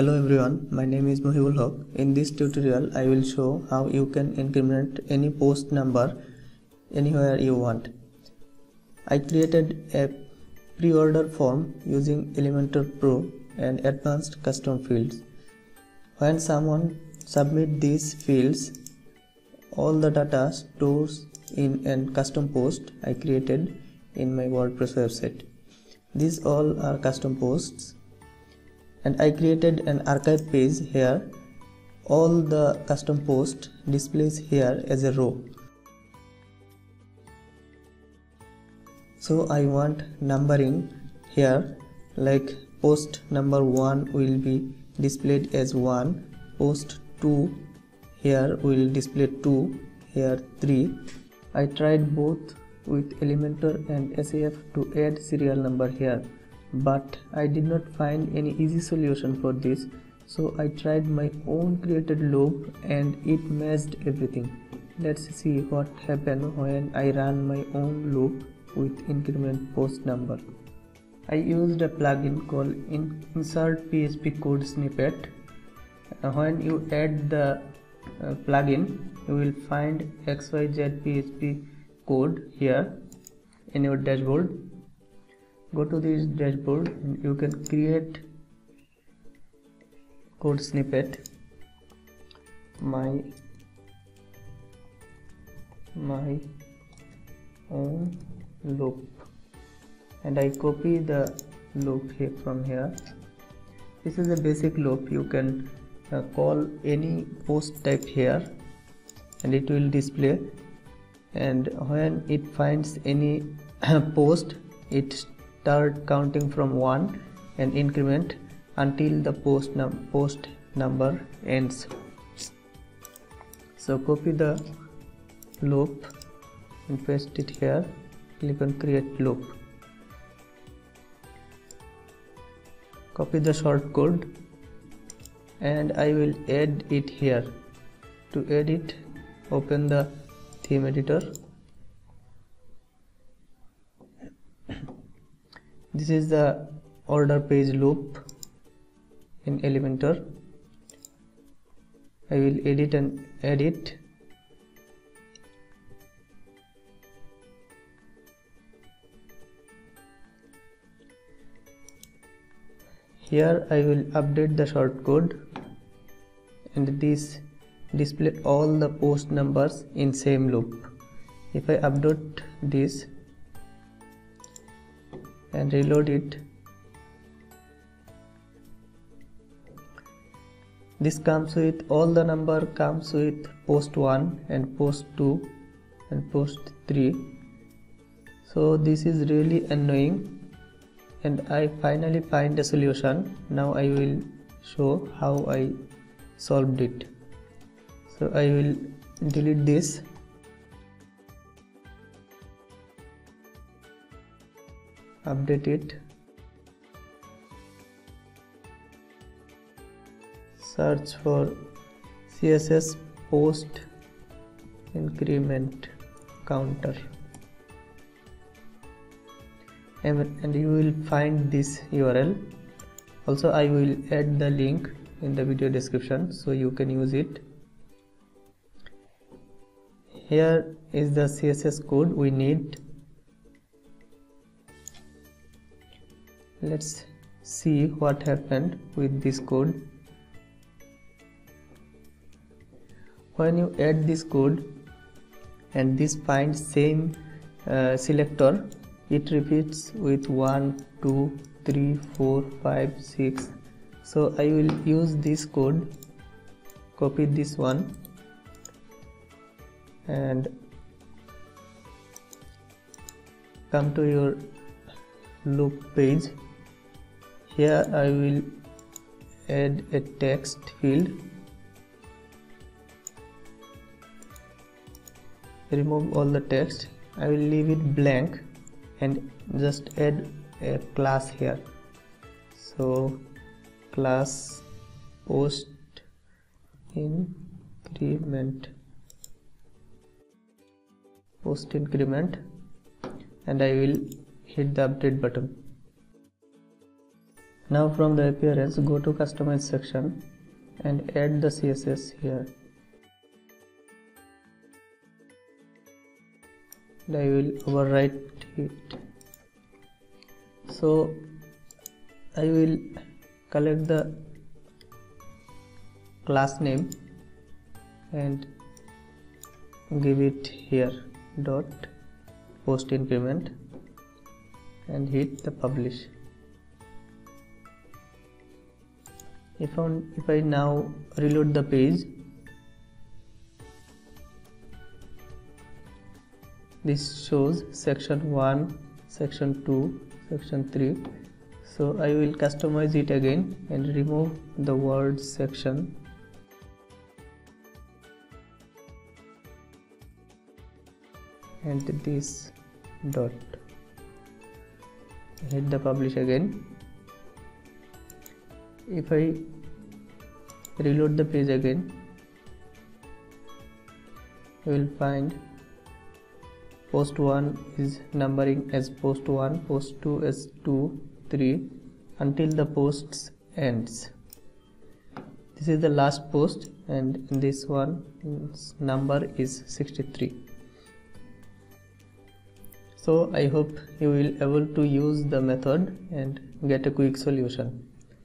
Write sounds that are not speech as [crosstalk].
Hello everyone, my name is Muhibul Haque. In this tutorial, I will show how you can increment any post number anywhere you want. I created a pre-order form using Elementor Pro and advanced custom fields. When someone submit these fields, all the data stores in a custom post I created in my WordPress website. These all are custom posts and I created an archive page here. All the custom post displays here as a row. So I want numbering here like post number 1 will be displayed as 1 post 2 here will display 2 here 3 I tried both with Elementor and ACF to add serial number here but I did not find any easy solution for this so I tried my own created loop and it matched everything. Let's see what happened when I ran my own loop with increment post number. I used a plugin called insert PHP code snippet. Uh, when you add the uh, plugin you will find xyz php code here in your dashboard go to this dashboard. You can create code snippet. My my own loop. And I copy the loop here from here. This is a basic loop. You can uh, call any post type here and it will display. And when it finds any [clears throat] post it start counting from 1 and increment until the post, num post number ends. So copy the loop and paste it here. Click on create loop. Copy the short code and I will add it here. To add it open the theme editor this is the order page loop in Elementor. I will edit and edit. Here I will update the shortcode and this display all the post numbers in same loop. If I update this and reload it. This comes with all the number comes with post 1 and post 2 and post 3 so this is really annoying and I finally find a solution. Now I will show how I solved it. So I will delete this update it. Search for css post increment counter. And you will find this url also i will add the link in the video description so you can use it. Here is the css code we need let's see what happened with this code. When you add this code and this find same uh, selector it repeats with 1 2 3 4 5 6 so i will use this code copy this one and come to your loop page here I will add a text field. Remove all the text. I will leave it blank and just add a class here. So class post increment. Post increment. And I will hit the update button now from the appearance go to customize section and add the css here. And I will overwrite it. So I will collect the class name and give it here. Dot post increment and hit the publish if I, if I now reload the page this shows section 1 section 2 section 3 so I will customize it again and remove the words section. And this dot. Hit the publish again if I reload the page again you will find post 1 is numbering as post 1 post 2 as 2 3 until the posts ends. This is the last post and this one number is 63 so i hope you will able to use the method and get a quick solution